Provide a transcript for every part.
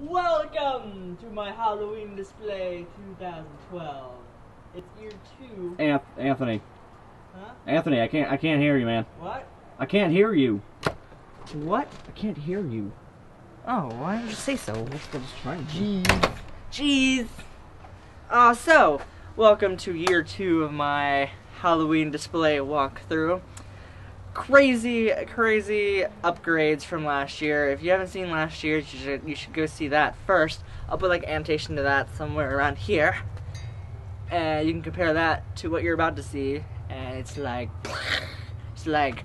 Welcome to my Halloween display 2012. It's year two. Anth- Anthony, Huh? Anthony, I can't, I can't hear you, man. What? I can't hear you. What? I can't hear you. Oh, why didn't you say so? I was trying to. Jeez. Jeez. Uh, so, welcome to year two of my Halloween display walkthrough. Crazy, crazy upgrades from last year. If you haven't seen last year, you should, you should go see that first. I'll put like annotation to that somewhere around here. And you can compare that to what you're about to see. And it's like, it's like,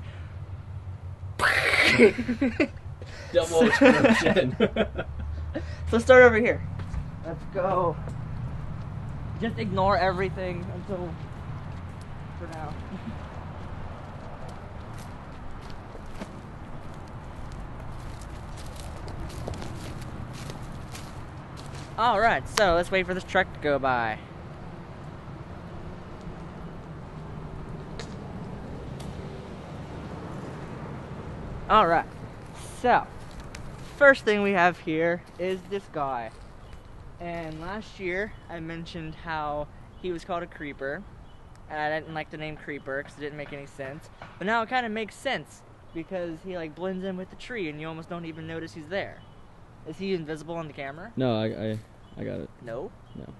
Double explosion. So start over here. Let's go. Just ignore everything until for now. Alright, so let's wait for this truck to go by. Alright, so first thing we have here is this guy. And last year I mentioned how he was called a creeper. And I didn't like the name creeper because it didn't make any sense. But now it kind of makes sense because he like blends in with the tree and you almost don't even notice he's there. Is he invisible on the camera? no, I, I, I got it. No. No.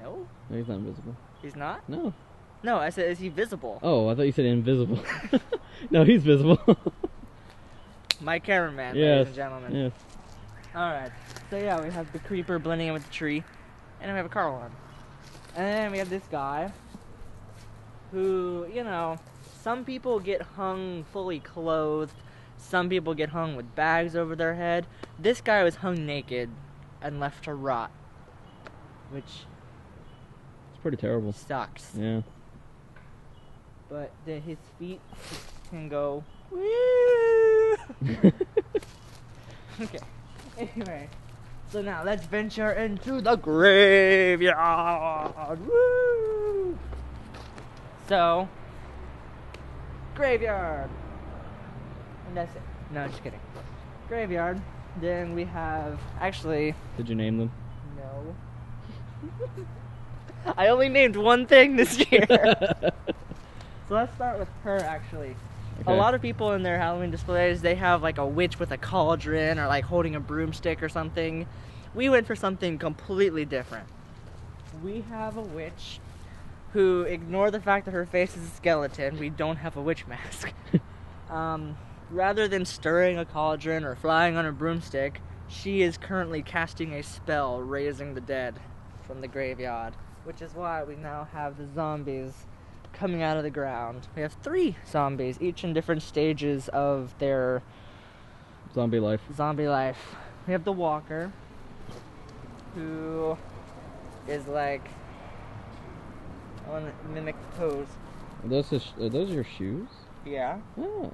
No? No, he's not invisible. He's not? No. No, I said is he visible? Oh, I thought you said invisible. no, he's visible. My cameraman, yes. ladies and gentlemen. Yes. Alright, so yeah, we have the creeper blending in with the tree, and then we have a car one. And then we have this guy, who, you know, some people get hung fully clothed, some people get hung with bags over their head. This guy was hung naked and left to rot, which It's pretty terrible. sucks. Yeah. But the, his feet can go. Okay. Anyway, so now let's venture into the graveyard. Woo! So, graveyard. And that's it. No, just kidding. Graveyard. Then we have actually Did you name them? no. I only named one thing this year. so let's start with her actually. Okay. A lot of people in their Halloween displays, they have like a witch with a cauldron or like holding a broomstick or something. We went for something completely different. We have a witch who, ignore the fact that her face is a skeleton, we don't have a witch mask. um, rather than stirring a cauldron or flying on a broomstick, she is currently casting a spell raising the dead from the graveyard, which is why we now have the zombies coming out of the ground. We have three zombies, each in different stages of their Zombie life. zombie life. We have the walker, who is like. I want to mimic the pose. Are those, are those your shoes? Yeah. Oh.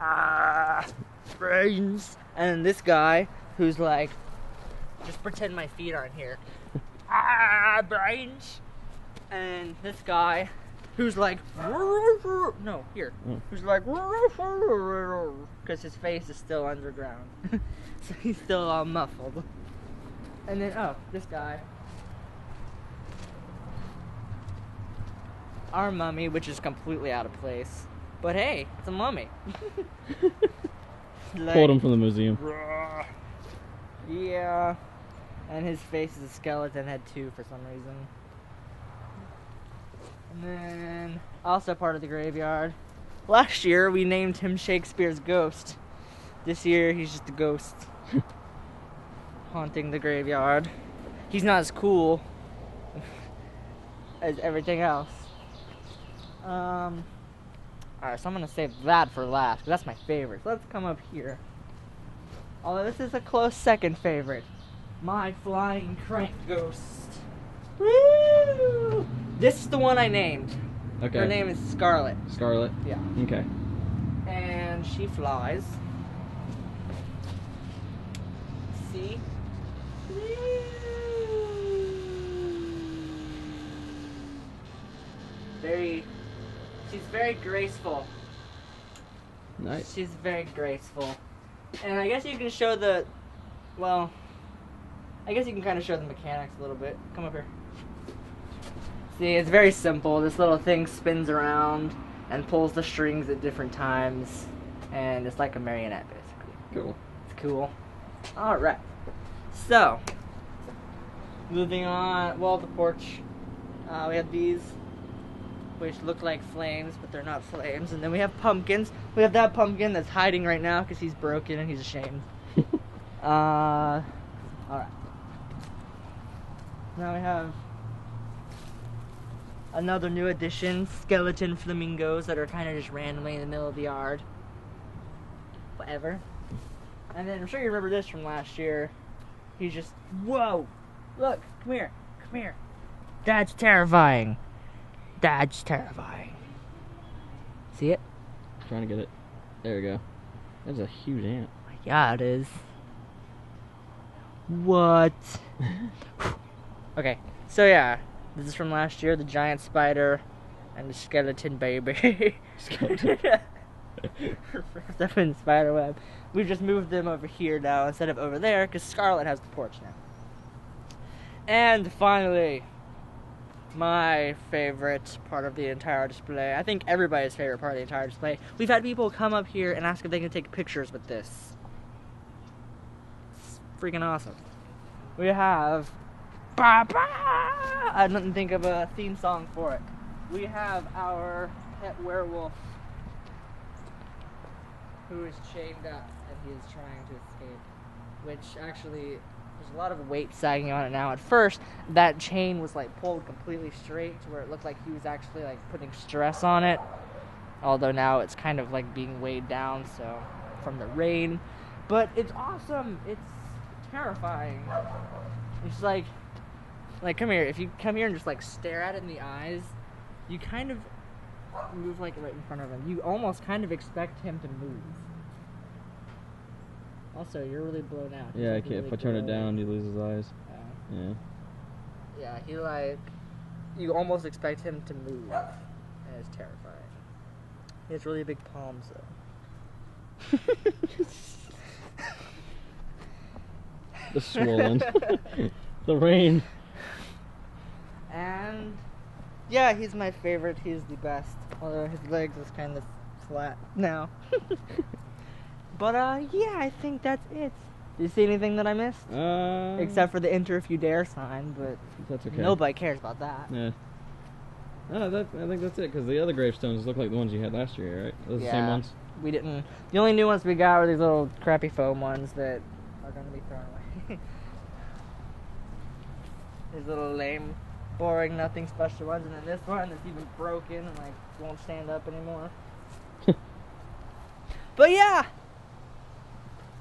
Ah, brains. And this guy who's like, just pretend my feet aren't here. ah, brains. And this guy who's like, no, here, who's like, because his face is still underground, so he's still all muffled. And then, oh, this guy. Our mummy, which is completely out of place. But hey, it's a mummy. Like- Pulled him from the museum. Yeah. And his face is a skeleton head too for some reason. And then also part of the graveyard. Last year we named him Shakespeare's ghost. This year he's just a ghost. haunting the graveyard. He's not as cool as everything else. Um Alright, so I'm gonna save that for last, that's my favorite. So let's come up here. Although this is a close second favorite. My flying crank ghost. Woo! This is the one I named. Okay. Her name is Scarlet. Scarlet. Yeah. Okay. And she flies. See? Very. She's very graceful. Nice. She's very graceful. And I guess you can show the well, I guess you can kind of show the mechanics a little bit. Come up here. See, it's very simple. This little thing spins around and pulls the strings at different times, and it's like a marionette, basically. Cool. It's cool. All right. So, moving on. Well, the porch. Uh, we have these, which look like flames, but they're not flames. And then we have pumpkins. We have that pumpkin that's hiding right now because he's broken and he's ashamed. Uh, all right. Now we have another new addition: skeleton flamingos that are kind of just randomly in the middle of the yard. Whatever. And then I'm sure you remember this from last year. He's just whoa, look, come here, come here. That's terrifying. That's terrifying. See it? Trying to get it. There we go. That's a huge ant. Oh yeah, it is. What? okay, so yeah, this is from last year. The giant spider and the skeleton baby. Skeleton. Up in spider web. We've just moved them over here now instead of over there because Scarlet has the porch now. And finally, my favorite part of the entire display. I think everybody's favorite part of the entire display. We've had people come up here and ask if they can take pictures with this. It's freaking awesome. We have. Ba ba! I didn't think of a theme song for it. We have our pet werewolf who is chained up and he is trying to escape. Which actually, there's a lot of weight sagging on it now. At first, that chain was like pulled completely straight to where it looked like he was actually like putting stress on it. Although now it's kind of like being weighed down, so from the rain. But it's awesome. It's terrifying. It's like, like come here. If you come here and just like stare at it in the eyes, you kind of move like right in front of him. You almost kind of expect him to move. Also, you're really blown out. He's, Yeah, I can't. If I turn it blown. down, he loses his eyes. Yeah. Yeah. Yeah, he like you almost expect him to move. And it's terrifying. He has really big palms though. The swollen. the rain. and yeah, he's my favorite. He's the best. Although his legs is kind of flat now. but uh yeah, I think that's it. Did you see anything that I missed? Uh, Except for the enter if you dare sign, but that's okay. nobody cares about that. Yeah. No, that, I think that's it. Because the other gravestones look like the ones you had last year, right? Those the same ones. We didn't. The only new ones we got were these little crappy foam ones that are gonna be thrown away. these little lame, boring, nothing special ones, and then this one that's even broken and like won't stand up anymore. but yeah,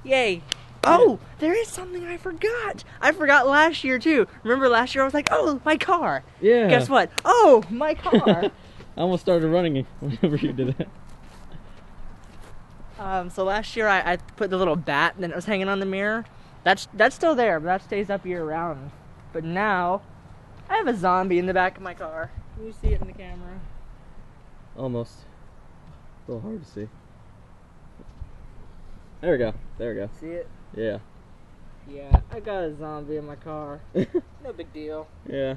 yay! Oh, there is something I forgot. I forgot last year too. Remember last year I was like, oh, my car. Yeah. Guess what? Oh, my car. I almost started running whenever you did that. Um, so last year I, I put the little bat that was hanging on the mirror. That's that's still there, but that stays up year round. But now I have a zombie in the back of my car. Can you see it in the camera? Almost. A little hard to see. There we go. There we go. See it? Yeah. Yeah, I got a zombie in my car. No big deal. yeah.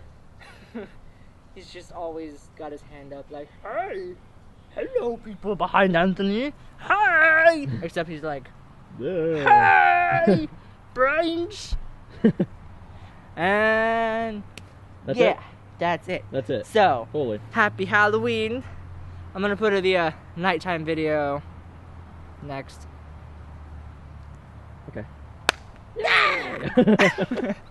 He's just always got his hand up like, Hey, hello people behind Anthony. Hi!" Except he's like, Yeah. Hey, brains. And That's yeah, it. that's it. That's it. So, Holy. happy Halloween. I'm gonna put the uh, nighttime video next. Okay.